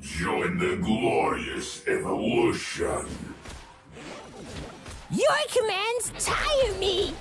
Join the glorious evolution. Your commands tire me!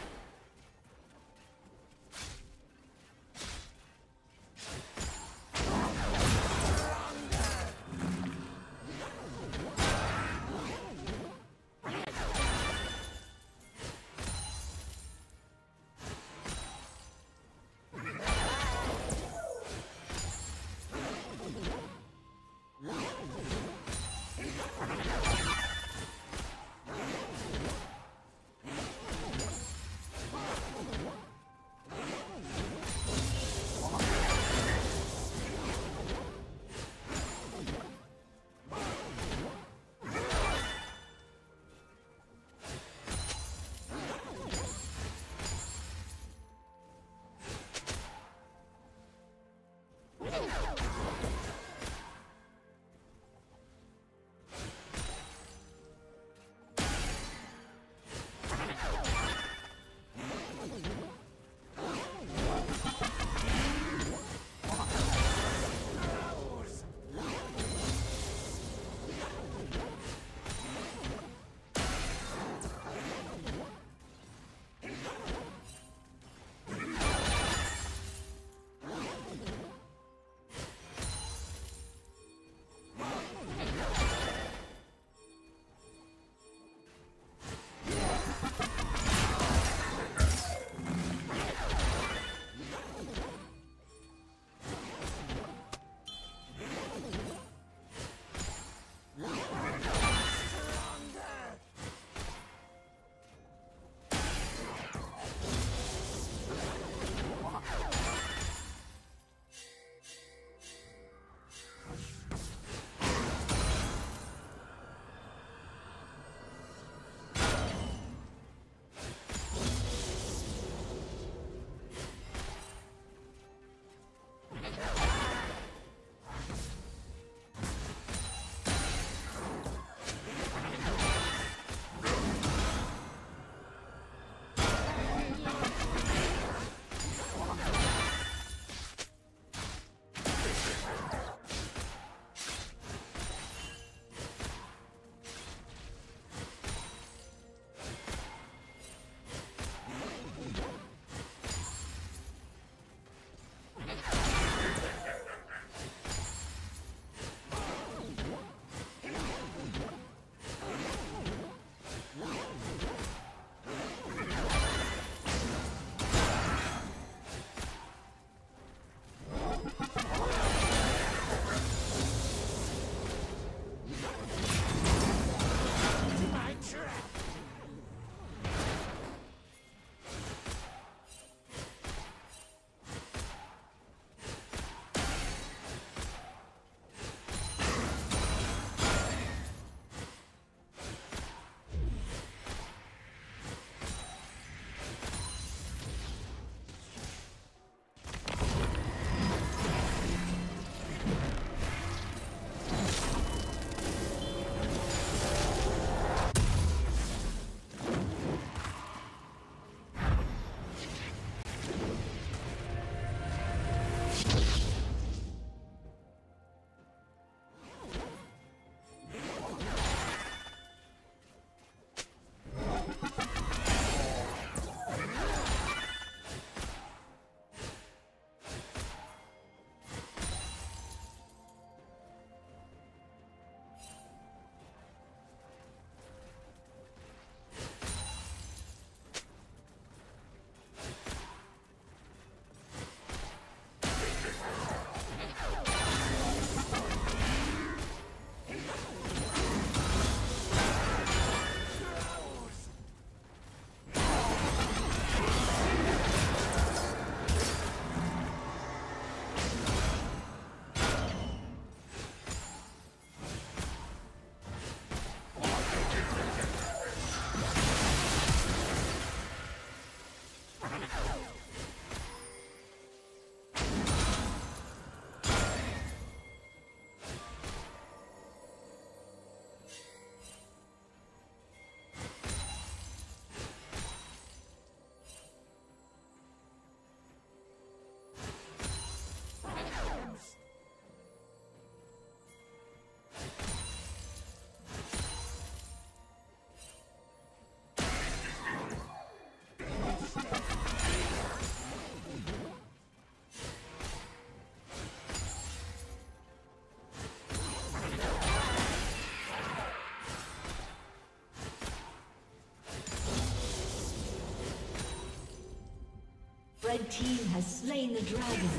Red team has slain the dragon.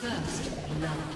First blood.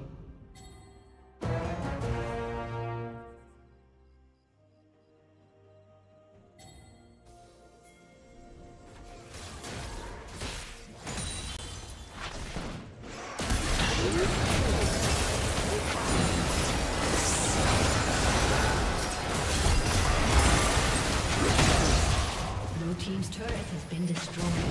Destroyed.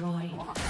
Destroyed.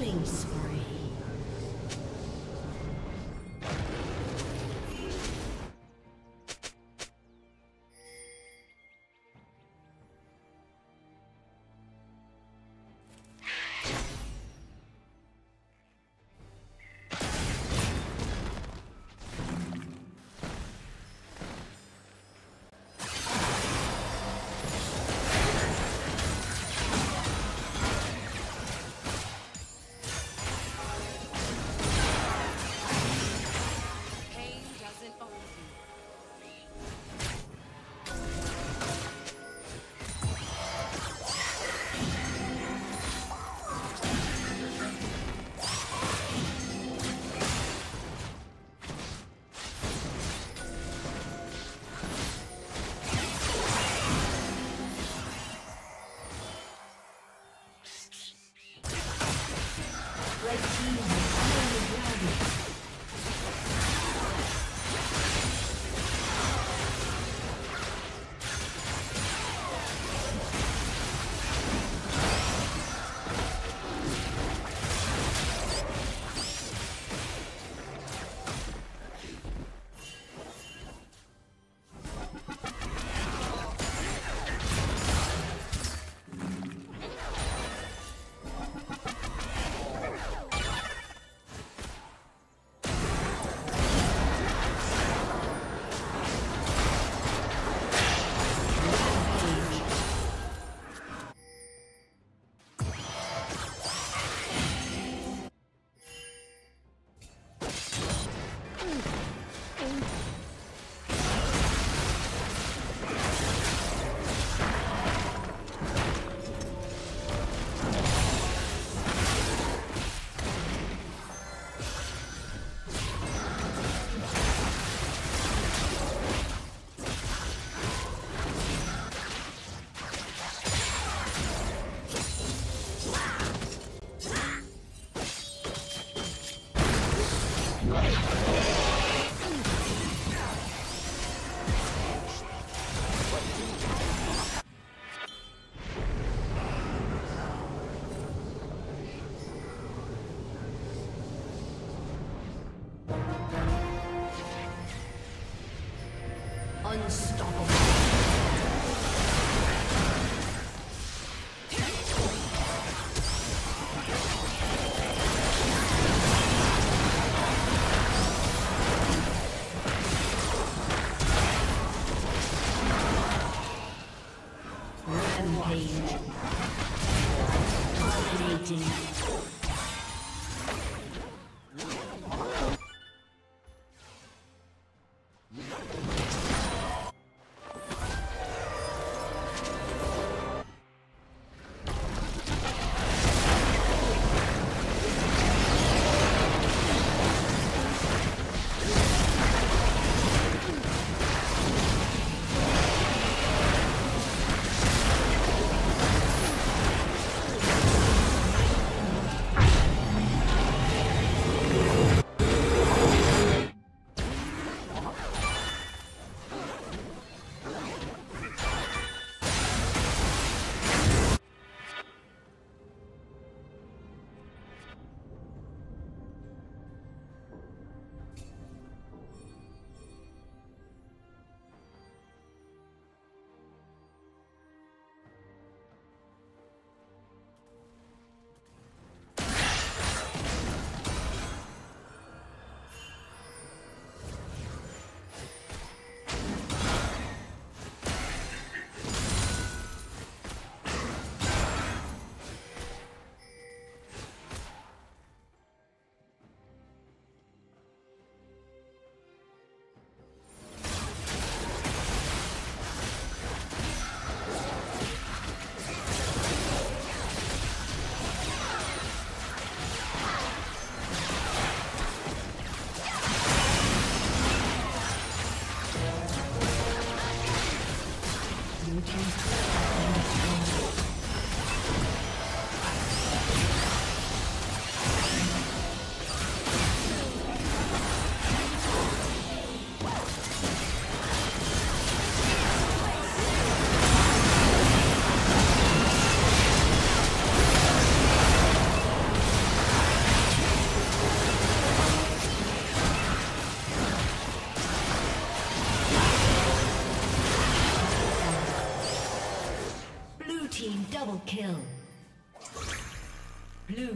Killing spree.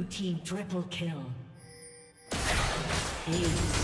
Blue team triple kill. Ace.